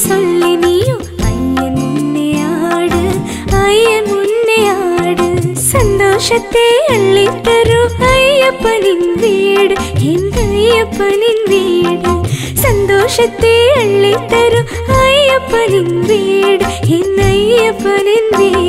சொல்லி நீயும் ஐயன் முன்னே ஆடு ஐயன் முன்னே ஆடு சந்தோஷத்தை அள்ளி தரும் ஐயப்பனின் வீடு என் ஐயப்பனின் வீடு. சந்தோஷத்தை அள்ளி தரும் ஐயப்பனின் வீடு என் ஐயப்பனின் வீடு.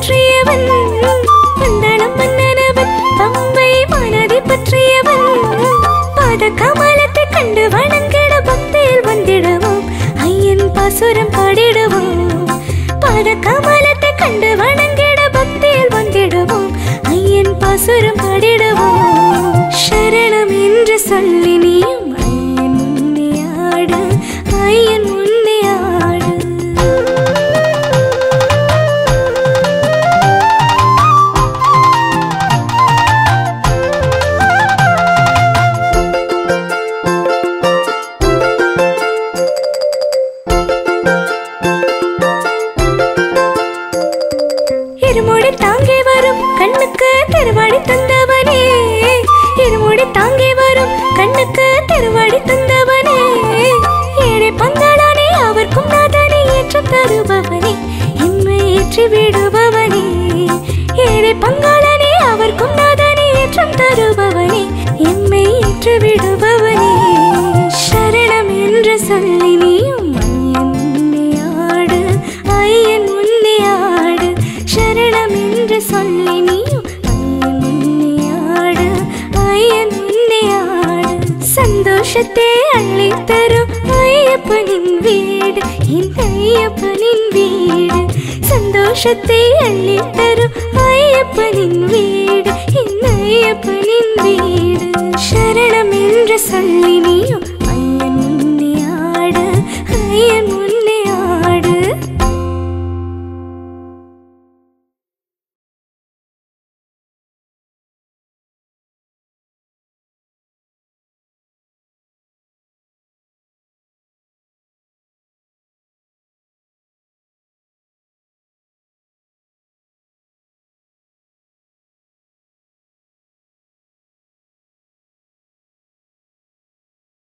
பற்றியவன். பந்தளம் மன்னனவன் பம்பை மனதி பற்றியவன். பாத கமலத்தை கண்டு வணங்கிட பக்தியில் வந்திடுவோம் ஐயன் பாசுரம் பாடிடுவோம். பாத கமலத்தை கண்டு வணங்கிட பக்தியில் வந்திடுவோம் ஐயன் பாசுரம் பாடிடுவோம். சரணம் என்று சொல்லி இருமுடி தாங்கே வரும். கண்ணுக்கு திருவாடி தந்தவனே. இருமுடி தாங்கே வரும். கண்ணுக்கு திருவாடி தந்தவனே. ஏழை பந்தாளானே அவர்க்கும் நாதனை ஏற்று தருபவனே. இம்மை ஏற்றி விடுபவனே. ஏழை பங்காளனே அவர்க்கும் நாதனை ஏற்றம் தருபவனே. எம்மை ஏற்று விடுபவனே. சரணம் என்று சொல்லி சொல்லி நீயும் ஐயன் முன்னே ஐயன் முன்னே சந்தோஷத்தை அள்ளி தரும் ஐயப்பனின் வீடு என் ஐயப்பனின் வீடு. சந்தோஷத்தை அள்ளி தரும் ஐயப்பனின் வீடு என் ஐயப்பனின் வீடு. சரணம் என்று சொல்லி